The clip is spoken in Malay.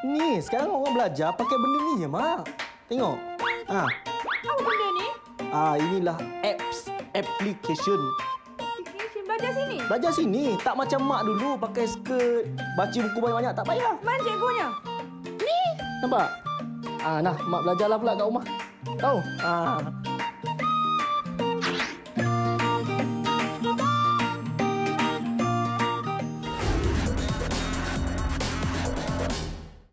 Ni, sekarang orang belajar pakai benda ni je, Mak. Tengok. Ha. Apa benda ni? Ah, inilah apps, application. Belajar sini? Belajar sini. Tak macam Mak dulu pakai skirt, baca buku banyak-banyak. Tak payah. Mana cikgunya? Ni. Nampak? Ah, nah, Mak belajarlah pula kat rumah. Tahu? Ah.